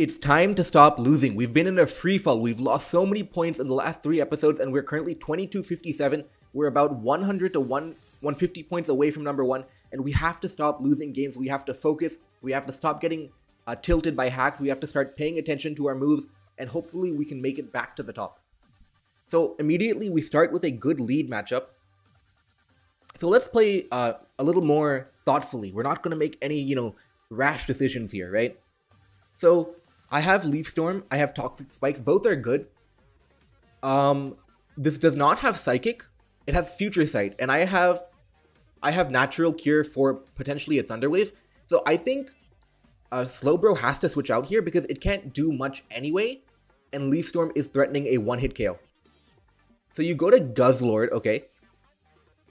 It's time to stop losing. We've been in a free fall. We've lost so many points in the last three episodes, and we're currently 2257. We're about 100 to 1 150 points away from number one, and we have to stop losing games. We have to focus. We have to stop getting uh, tilted by hacks. We have to start paying attention to our moves, and hopefully we can make it back to the top. So immediately we start with a good lead matchup. So let's play uh, a little more thoughtfully. We're not going to make any, you know, rash decisions here, right? So I have Leaf Storm, I have Toxic Spikes, both are good. Um, this does not have Psychic, it has Future Sight, and I have I have Natural Cure for potentially a Thunder Wave. So I think uh, Slowbro has to switch out here because it can't do much anyway, and Leaf Storm is threatening a one-hit KO. So you go to Guzzlord, okay,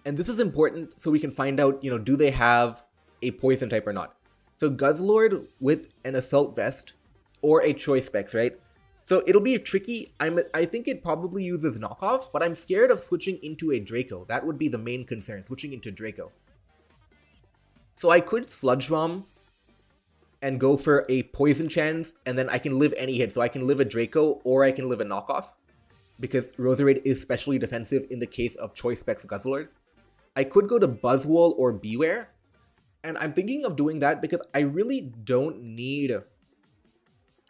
and this is important so we can find out, you know, do they have a Poison type or not. So Guzzlord with an Assault Vest or a Choice Specs, right? So it'll be tricky. I'm I think it probably uses knockoff, but I'm scared of switching into a Draco. That would be the main concern, switching into Draco. So I could Sludge Bomb and go for a Poison Chance, and then I can live any hit. So I can live a Draco or I can live a knockoff. Because Roserade is specially defensive in the case of Choice Specs Guzzlord. I could go to Buzzwole or Bewear, And I'm thinking of doing that because I really don't need...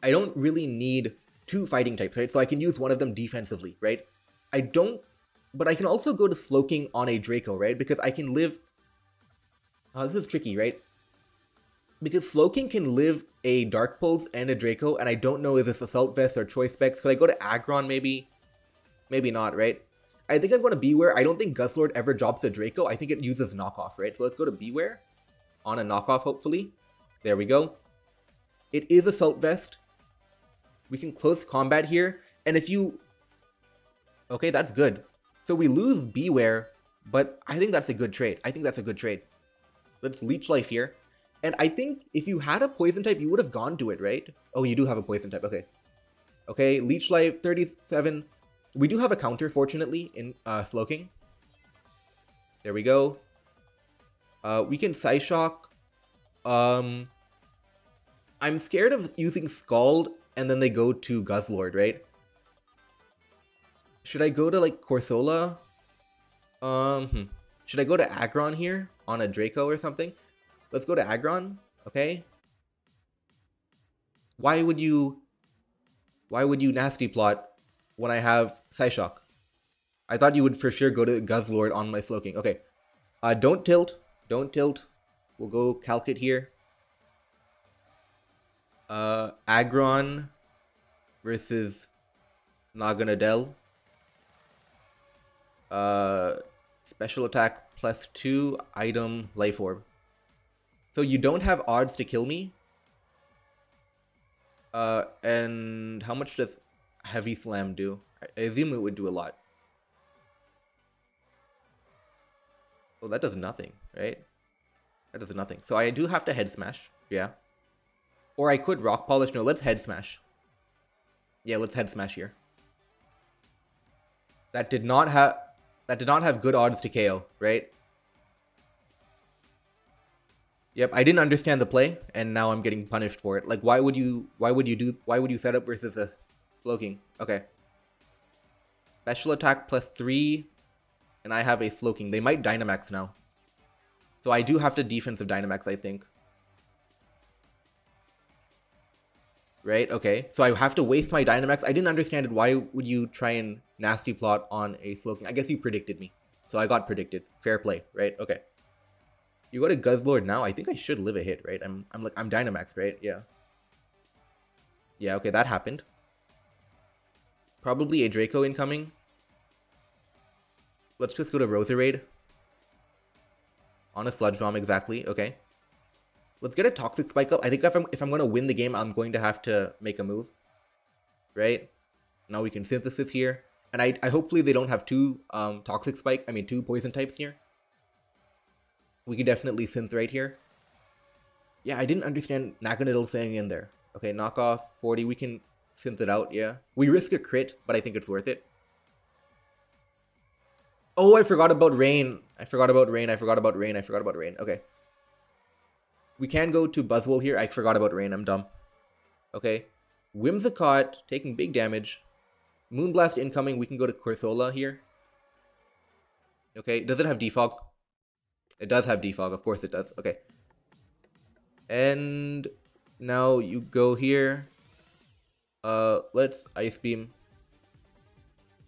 I don't really need two fighting types, right? So I can use one of them defensively, right? I don't, but I can also go to Slowking on a Draco, right? Because I can live, oh, this is tricky, right? Because Slowking can live a Dark Pulse and a Draco, and I don't know if this Assault Vest or Choice Specs. Could I go to Aggron maybe? Maybe not, right? I think I'm going to Bewear. I don't think Guzzlord ever drops a Draco. I think it uses knockoff, right? So let's go to Bewear on a knockoff, hopefully. There we go. It is Assault Vest. We can close combat here. And if you... Okay, that's good. So we lose Bewear, but I think that's a good trade. I think that's a good trade. Let's Leech Life here. And I think if you had a Poison type, you would have gone to it, right? Oh, you do have a Poison type. Okay. Okay, Leech Life, 37. We do have a counter, fortunately, in uh, Slowking. There we go. Uh, we can Psyshock. Um, I'm scared of using Scald and then they go to Guzzlord, right? Should I go to like Corsola? Um, hmm. should I go to Aggron here on a Draco or something? Let's go to Aggron, okay? Why would you, why would you nasty plot when I have Psyshock? I thought you would for sure go to Guzzlord on my Slowking. Okay, uh, don't tilt, don't tilt. We'll go Calcit here uh, Aggron versus Naganadel. Uh, special attack plus 2 item life orb. So you don't have odds to kill me. Uh, and how much does heavy slam do? I assume it would do a lot. Well, that does nothing, right? That does nothing. So I do have to head smash, yeah. Or I could rock polish. No, let's head smash. Yeah, let's head smash here. That did not have that did not have good odds to KO, right? Yep, I didn't understand the play, and now I'm getting punished for it. Like, why would you? Why would you do? Why would you set up versus a Slowking? Okay. Special attack plus three, and I have a Slowking. They might Dynamax now, so I do have to defensive Dynamax, I think. Right? Okay, so I have to waste my Dynamax. I didn't understand it. Why would you try and nasty plot on a Slowking? I guess you predicted me. So I got predicted. Fair play, right? Okay. You go to Guzzlord now. I think I should live a hit, right? I'm, I'm like, I'm Dynamax, right? Yeah. Yeah, okay, that happened. Probably a Draco incoming. Let's just go to Roserade. On a Sludge Bomb, exactly. Okay. Let's get a Toxic Spike up. I think if I'm, if I'm going to win the game, I'm going to have to make a move. Right? Now we can Synthesis here. And I, I hopefully they don't have two um, Toxic Spike, I mean two Poison types here. We can definitely Synth right here. Yeah, I didn't understand Naganadel saying in there. Okay, knock off 40. We can synth it out, yeah. We risk a crit, but I think it's worth it. Oh, I forgot about rain. I forgot about rain. I forgot about rain. I forgot about rain. Okay. We can go to Buzzwole here. I forgot about Rain. I'm dumb. Okay. Whimsicott taking big damage. Moonblast incoming. We can go to Corsola here. Okay, does it have defog? It does have defog, of course it does. Okay. And now you go here. Uh, let's Ice Beam.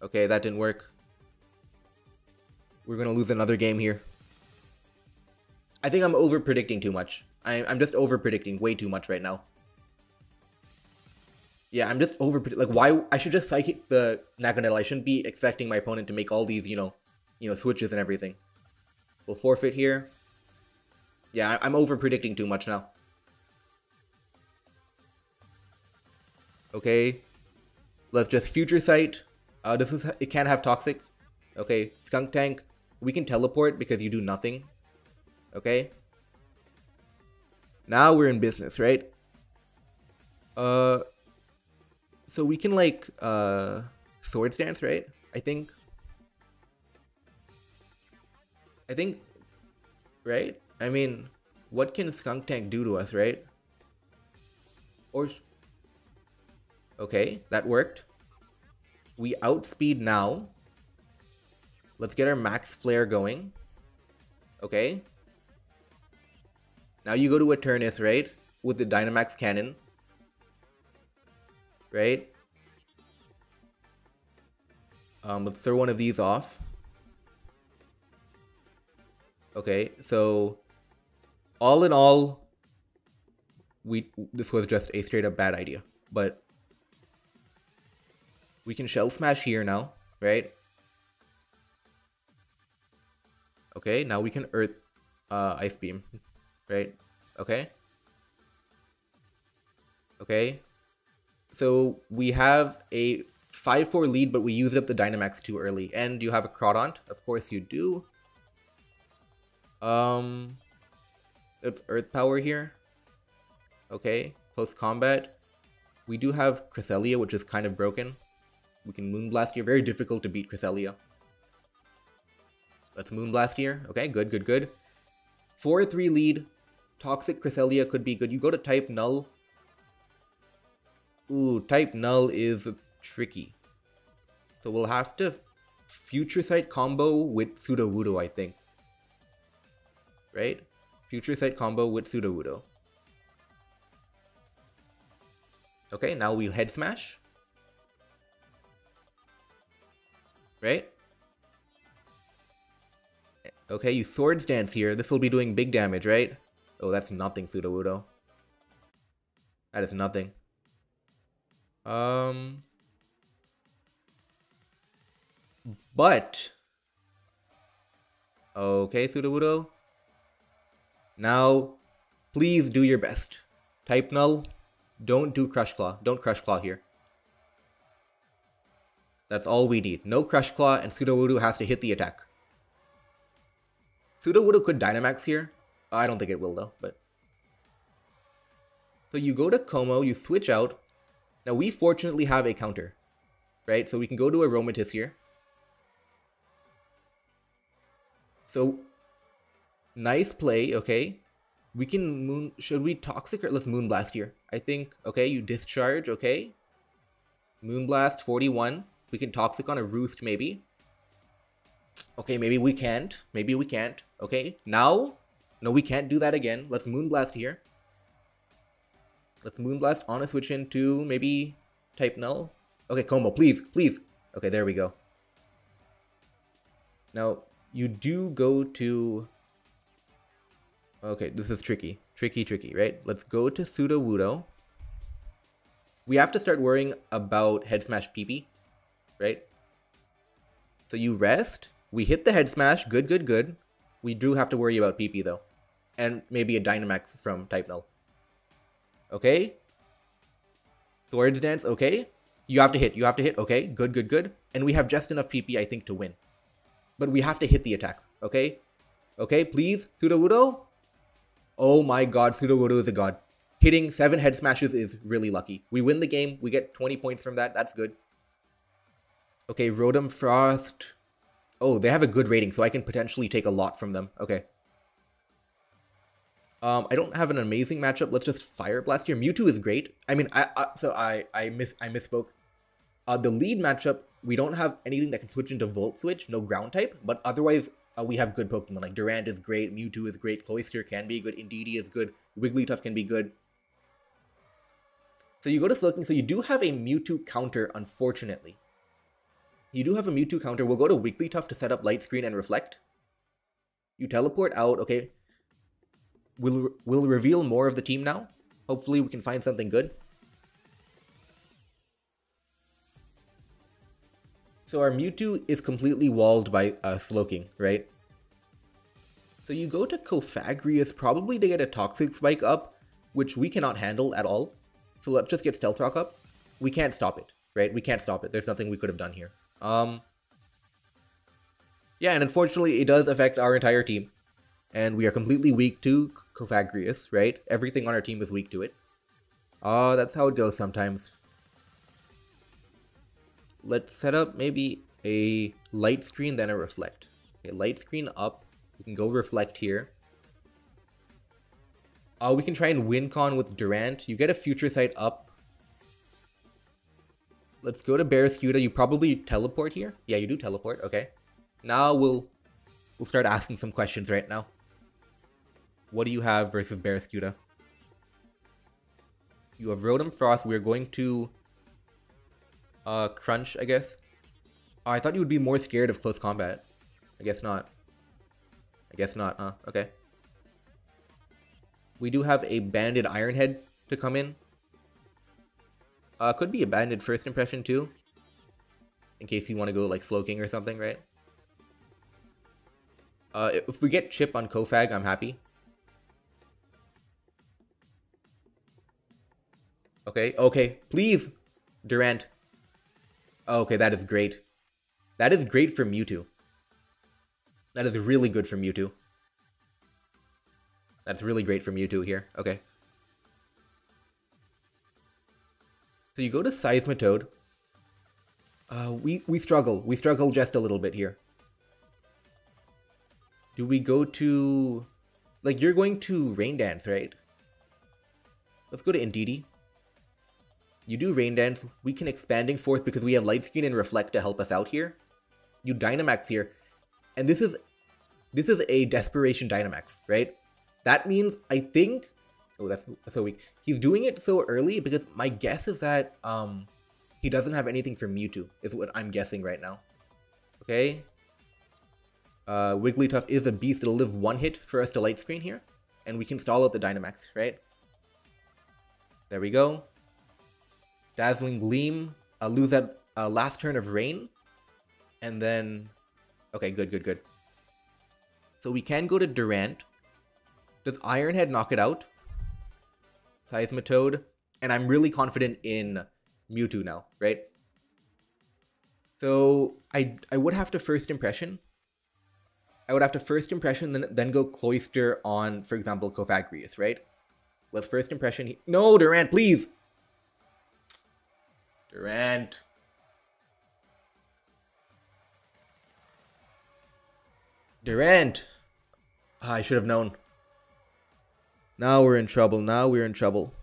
Okay, that didn't work. We're gonna lose another game here. I think I'm over predicting too much. I, I'm just over predicting way too much right now. Yeah, I'm just over like why I should just psychic the Naganadel. I shouldn't be expecting my opponent to make all these, you know, you know, switches and everything. We'll forfeit here. Yeah, I'm over predicting too much now. Okay. Let's just future sight. Uh, this is it can't have toxic. Okay, Skuntank. We can teleport because you do nothing. Okay. Now we're in business, right? Uh, so we can like uh Swords Dance, right? I think. I think, right? I mean, what can Skuntank do to us, right? Or, okay, that worked. We outspeed now. Let's get our max flare going. Okay. Now you go to Eternatus, right? With the Dynamax cannon right? Um, let's throw one of these off. Okay, so all in all, we this was just a straight up bad idea, but we can shell smash here now, right? Okay, now we can earth uh, ice beam, right? Okay. Okay, so we have a 5-4 lead, but we used up the Dynamax too early. And you have a Crawdaunt. Of course you do. Um, Earth Power here. Okay, close combat. We do have Cresselia, which is kind of broken. We can Moonblast here. Very difficult to beat Cresselia. Let's Moonblast here. Okay, good, good, good. 4-3 lead. Toxic Cresselia could be good. You go to type Null. Ooh, type null is tricky. So we'll have to future sight combo with Sudowoodo, I think. Right? Future sight combo with Sudowoodo. Okay, now we'll head smash. Right? Okay, you swords dance here. This will be doing big damage, right? Oh, that's nothing, Sudowoodo. That is nothing. Um, but okay, Sudowoodo. Now, please do your best. Type null. Don't do Crush Claw. Don't Crush Claw here. That's all we need. No Crush Claw, and Sudowoodo has to hit the attack. Sudowoodo could Dynamax here. I don't think it will though, but... So you go to Como, you switch out, now we fortunately have a counter, right? So we can go to Aromatisse here. So nice play, okay. We can moon, should we toxic or let's moonblast here? I think, okay, you discharge, okay. Moonblast 41. We can toxic on a roost maybe. Okay, maybe we can't. Maybe we can't. Okay, now, no, we can't do that again. Let's moonblast here. Let's Moonblast on a switch into maybe type null. Okay, Como, please, please. Okay, there we go. Now, you do go to... Okay, this is tricky. Tricky, tricky, right? Let's go to Sudowoodo. We have to start worrying about Head Smash PP, right? So you rest. We hit the Head Smash. Good, good, good. We do have to worry about PP, though. And maybe a Dynamax from Type Null. Okay. Swords Dance, okay. You have to hit, you have to hit, okay. Good, good, good. And we have just enough PP, I think, to win. But we have to hit the attack, okay? Okay, please, Sudowoodo. Oh my god, Sudowoodo is a god. Hitting 7 head smashes is really lucky. We win the game, we get 20 points from that, that's good. Okay, Rotom Frost. Oh, they have a good rating, so I can potentially take a lot from them. Okay. Um, I don't have an amazing matchup. Let's just Fire Blast here. Mewtwo is great. I mean, I, I so I I miss I misspoke. Uh, the lead matchup, we don't have anything that can switch into Volt Switch, no ground type, but otherwise uh, we have good Pokemon. Like Durant is great, Mewtwo is great, Cloyster can be good, Indeedee is good, Wigglytuff can be good. So you go to Slowking, so you do have a Mewtwo counter, unfortunately. You do have a Mewtwo counter. We'll go to Wigglytuff to set up Light Screen and Reflect. You teleport out, okay. We'll, we'll reveal more of the team now. Hopefully we can find something good. So our Mewtwo is completely walled by uh, Slowking, right? So you go to Cofagrigus probably to get a Toxic Spike up, which we cannot handle at all. So let's just get Stealth Rock up. We can't stop it, right? We can't stop it. There's nothing we could have done here. Um, yeah, and unfortunately, it does affect our entire team. And we are completely weak to Cofagrigus, right? Everything on our team is weak to it. Uh, that's how it goes sometimes. Let's set up maybe a light screen, then a reflect. Okay, light screen up. We can go reflect here. Uh, we can try and win con with Durant. You get a future sight up. Let's go to Barraskewda. You probably teleport here. Yeah, you do teleport. Okay. Now we'll we'll start asking some questions right now. What do you have versus Barraskewda? You have Rotom Frost. We're going to uh, Crunch, I guess. Oh, I thought you would be more scared of close combat. I guess not. I guess not, huh? Okay. We do have a banded Iron Head to come in. Uh, could be a banded first impression too. In case you want to go like Slowking or something, right? Uh, if we get Chip on Kofag, I'm happy. Okay, okay, please, Durant. Okay, that is great. That is great for Mewtwo. That is really good for Mewtwo. That's really great for Mewtwo here. Okay. So you go to Seismitoad. Uh, we, we struggle. We struggle just a little bit here. Do we go to... Like, you're going to Rain Dance, right? Let's go to Indeedee. You do Rain Dance. We can Expanding Force because we have Light Screen and Reflect to help us out here. You Dynamax here. And this is... This is a Desperation Dynamax, right? That means I think oh that's, that's so weak. He's doing it so early because my guess is that um he doesn't have anything for Mewtwo, is what I'm guessing right now. Okay. Uh Wigglytuff is a beast, it'll live one hit for us to light screen here. And we can stall out the Dynamax, right? There we go. Dazzling Gleam. I'll lose that uh, last turn of Rain. And then... Okay, good, good, good. So we can go to Durant. Does Iron Head knock it out? Seismitoad. And I'm really confident in Mewtwo now, right? So I I would have to first impression. I would have to first impression, then then go Cloyster on, for example, Cofagrigus, right? With first impression, he no Durant, please. Durant. Durant. Ah, I should have known. Now we're in trouble. Now we're in trouble.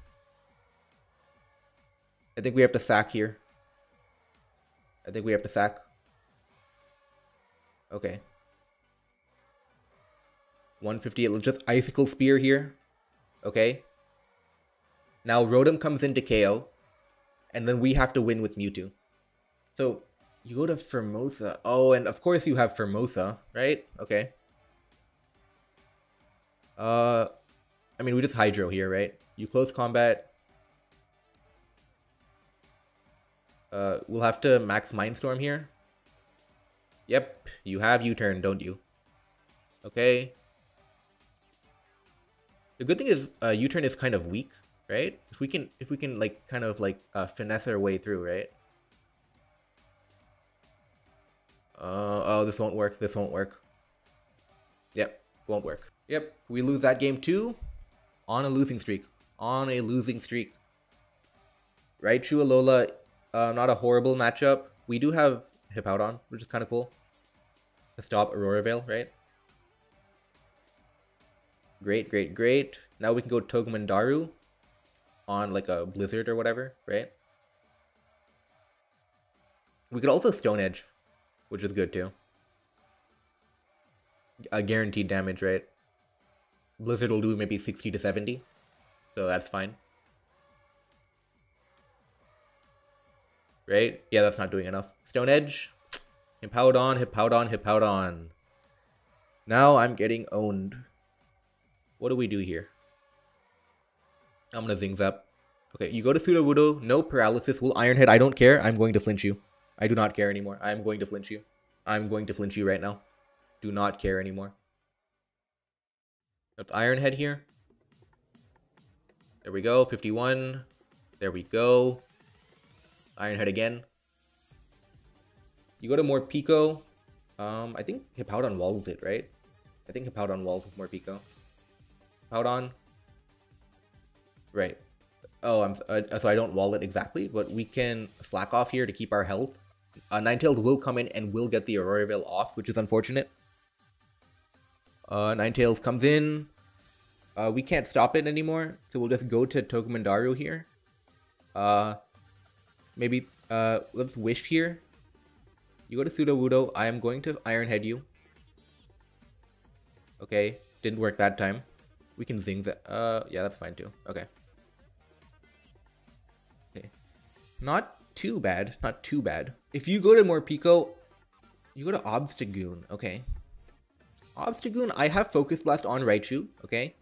I think we have to sack here. I think we have to sack. Okay. 158. Let's just Icicle Spear here. Okay. Now Rotom comes into KO. And then we have to win with Mewtwo. So, you go to Formosa. Oh, and of course you have Formosa, right? Okay. Uh, I mean, we just Hydro here, right? You close combat. Uh, we'll have to max Mindstorm here. Yep, you have U-turn, don't you? Okay. The good thing is, uh, U-turn is kind of weak, right? If we can, if we can, like, kind of, like, uh, finesse our way through, right? Uh, oh, this won't work, this won't work. Yep, won't work. Yep, we lose that game too on a losing streak. On a losing streak. Raichu Alola, uh, not a horrible matchup. We do have Hippowdon, which is kind of cool. To stop Aurora Veil, right? Great, great, great. Now we can go Togedemaru on like a Blizzard or whatever, right? We could also Stone Edge, which is good too. A guaranteed damage, right? Blizzard will do maybe 60 to 70, so that's fine. Right? Yeah, that's not doing enough. Stone Edge, Hippowdon, Hippowdon, Hippowdon. Now I'm getting owned. What do we do here? I'm gonna Zing Zap. Okay, you go to Sudowoodo, no paralysis, will Ironhead, I don't care, I'm going to flinch you. I do not care anymore. I'm going to flinch you. I'm going to flinch you right now. Do not care anymore. Iron Ironhead here. There we go, 51. There we go. Ironhead again. You go to Morpeko. Um, I think Hippowdon walls it, right? I think Hippowdon walls with Morpeko. Hippowdon. Right. Oh, I'm uh, so I don't wall it exactly, but we can slack off here to keep our health. Uh, Ninetales will come in and will get the Aurora Veil off, which is unfortunate. Uh, Ninetales comes in. Uh, we can't stop it anymore, so we'll just go to Togedemaru here. Uh, maybe, uh, let's Wish here. You go to Sudowoodo. I am going to Ironhead you. Okay, didn't work that time. We can Zing that. Uh, yeah, that's fine too. Okay. Not too bad. Not too bad. If you go to Morpeko, you go to Obstagoon. Okay. Obstagoon, I have Focus Blast on Raichu. Okay.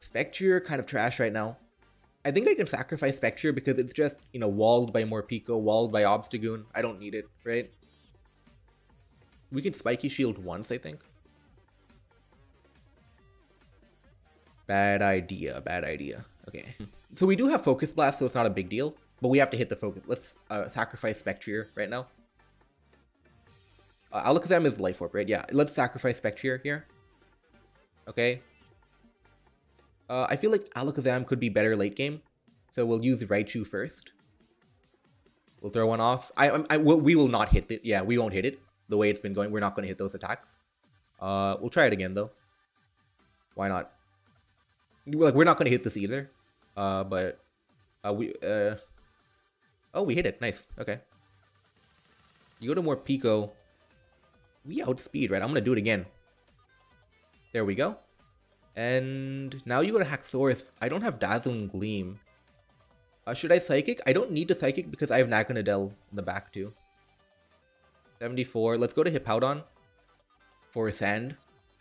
Spectre, kind of trash right now. I think I can sacrifice Spectre because it's just, you know, walled by Morpeko, walled by Obstagoon. I don't need it, right? We can Spiky Shield once, I think. Bad idea, bad idea. Okay. So we do have Focus Blast, so it's not a big deal. But we have to hit the focus. Let's uh, sacrifice Spectrier right now. Uh, Alakazam is Life Orb, right? Yeah, let's sacrifice Spectrier here. Okay. Uh, I feel like Alakazam could be better late game. So we'll use Raichu first. We'll throw one off. I, I, I we will not hit it. Yeah, we won't hit it. The way it's been going, we're not going to hit those attacks. Uh, we'll try it again, though. Why not? Like, we're not going to hit this either. Uh, but uh, we uh, oh, we hit it. Nice. Okay. You go to Morpeko. We outspeed, right? I'm gonna do it again. There we go. And now you go to Haxorus. I don't have Dazzling Gleam. Uh, should I Psychic? I don't need to Psychic because I have Naganadel in the back too. 74. Let's go to Hippowdon for Sand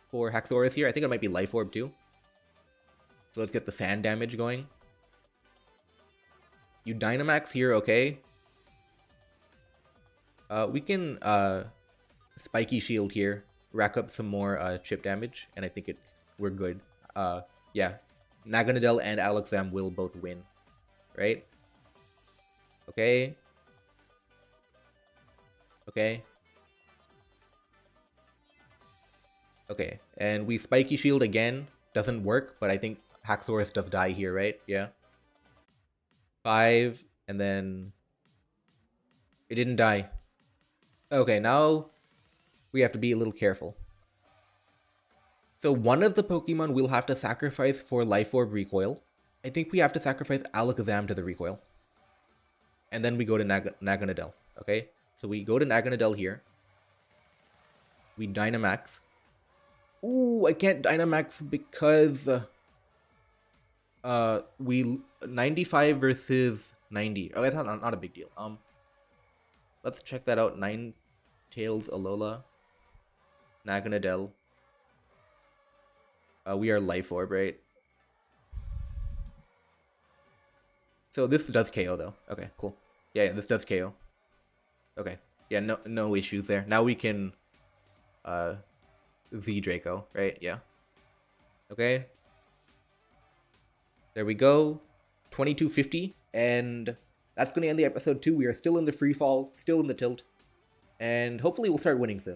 for Haxorus here. I think it might be Life Orb too. So let's get the Sand damage going. You Dynamax here, okay. Uh, we can uh, Spiky Shield here, rack up some more uh, chip damage, and I think it's we're good. Uh, yeah, Naganadel and Alakazam will both win, right? Okay. Okay. Okay, and we Spiky Shield again. Doesn't work, but I think Haxorus does die here, right? Yeah five, and then it didn't die. Okay, now we have to be a little careful. So one of the Pokemon we'll have to sacrifice for Life Orb Recoil. I think we have to sacrifice Alakazam to the Recoil. And then we go to Nag Naganadel, okay? So we go to Naganadel here. We Dynamax. Ooh, I can't Dynamax because... Uh, Uh, we 95 versus 90 oh that's not, not a big deal. Um let's check that out. Nine tails alola naganadel. Uh we are life orb right? So this does ko though. Okay cool. Yeah, yeah this does ko okay. Yeah no no issues there. Now we can uh z draco right? Yeah. Okay there we go. 2250. And that's going to end the episode too. We are still in the free fall, still in the tilt. And hopefully we'll start winning soon.